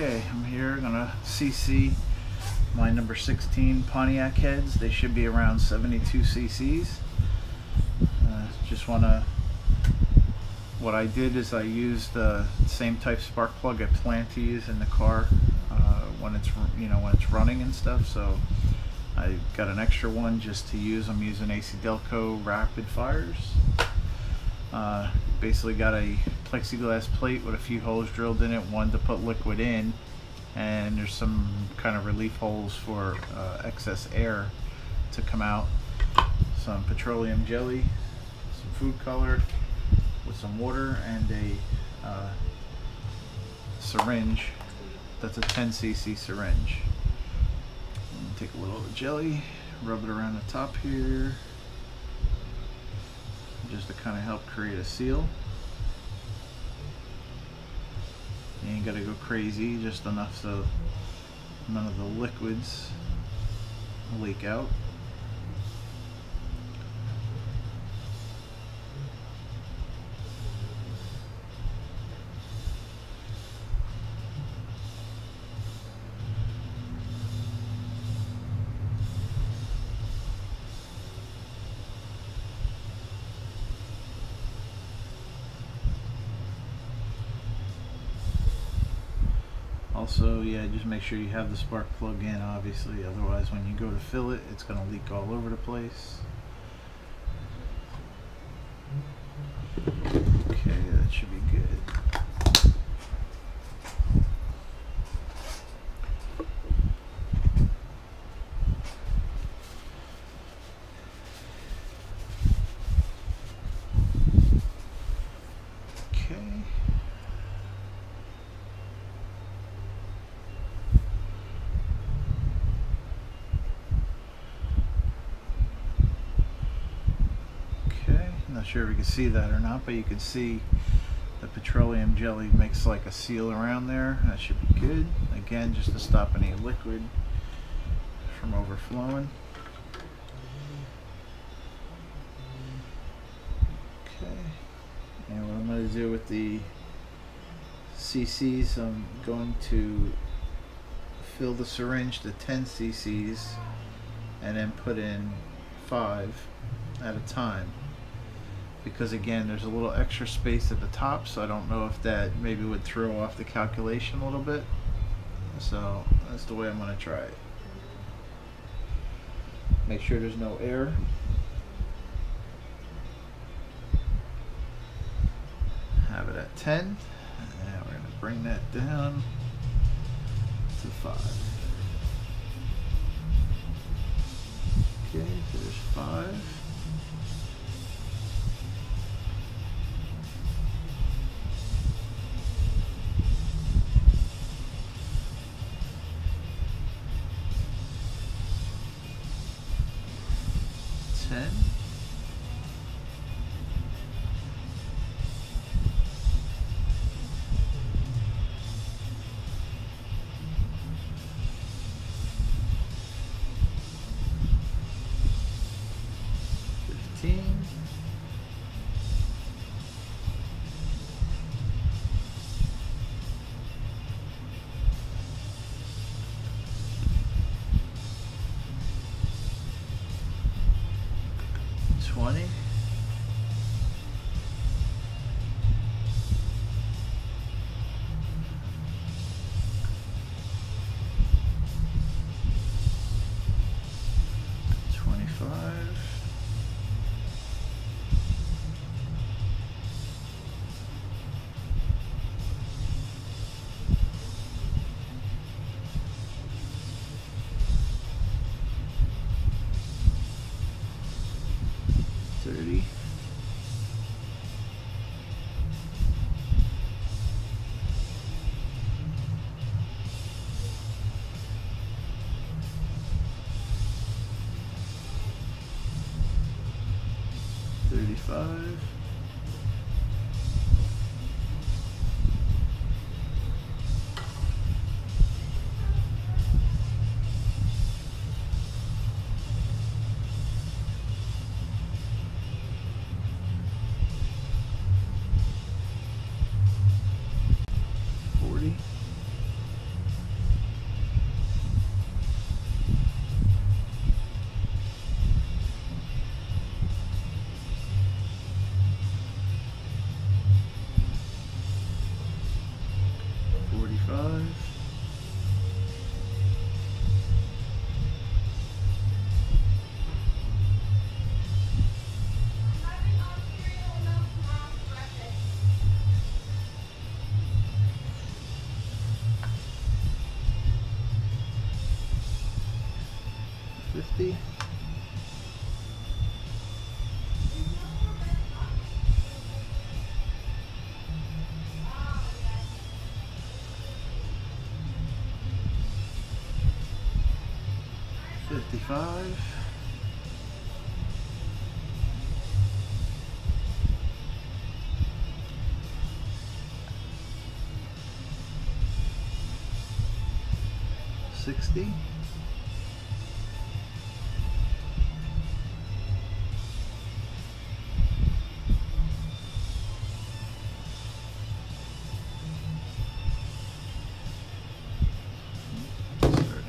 Okay, I'm here gonna CC my number 16 Pontiac heads. They should be around 72 cc's. Uh, just wanna, what I did is I used the same type spark plug I plan to use in the car uh, when it's, you know, when it's running and stuff. So I got an extra one just to use. I'm using AC Delco Rapid Fires. Uh, basically got a plexiglass plate with a few holes drilled in it, one to put liquid in, and there's some kind of relief holes for uh, excess air to come out. Some petroleum jelly, some food color with some water, and a uh, syringe that's a 10 cc syringe. Take a little jelly, rub it around the top here, to kind of help create a seal. You ain't gotta go crazy, just enough so none of the liquids leak out. Also, yeah, just make sure you have the spark plug in, obviously. Otherwise, when you go to fill it, it's going to leak all over the place. Okay, that should be good. Okay. Okay, not sure if you can see that or not, but you can see the petroleum jelly makes like a seal around there. That should be good. Again, just to stop any liquid from overflowing. Okay, and what I'm going to do with the CCs, I'm going to fill the syringe to 10 cc's and then put in 5 at a time because again there's a little extra space at the top so I don't know if that maybe would throw off the calculation a little bit. So that's the way I'm going to try it. Make sure there's no air have it at 10 and we're going to bring that down to 5 okay there's 5 ten. 20. Thirty-five. 55. Sixty.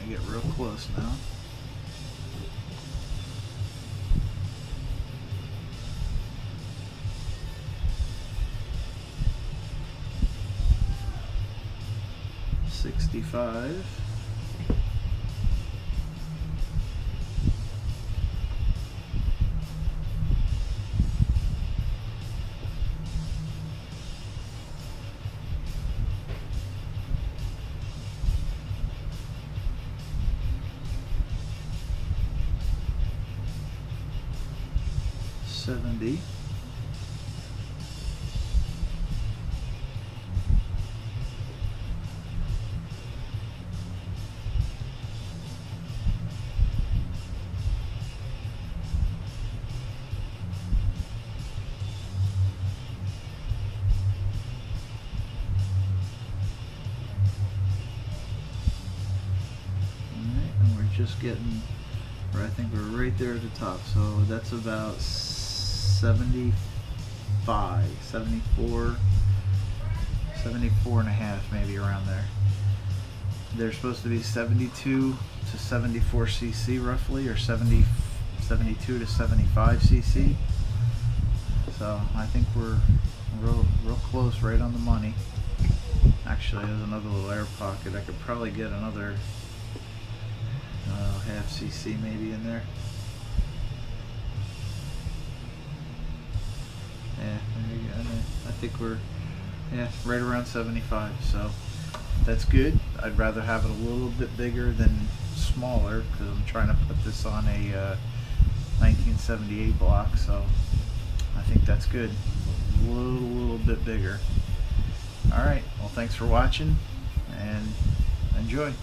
Get real close now. Sixty-five. Seventy. Just getting, or I think we're right there at the top. So that's about 75, 74, 74 and a half, maybe around there. They're supposed to be 72 to 74 cc roughly, or 70, 72 to 75 cc. So I think we're real, real close, right on the money. Actually, there's another little air pocket. I could probably get another cc maybe in there. Yeah. I think we're yeah right around 75. So that's good. I'd rather have it a little bit bigger than smaller because I'm trying to put this on a uh, 1978 block. So I think that's good. A little, little bit bigger. All right. Well, thanks for watching and enjoy.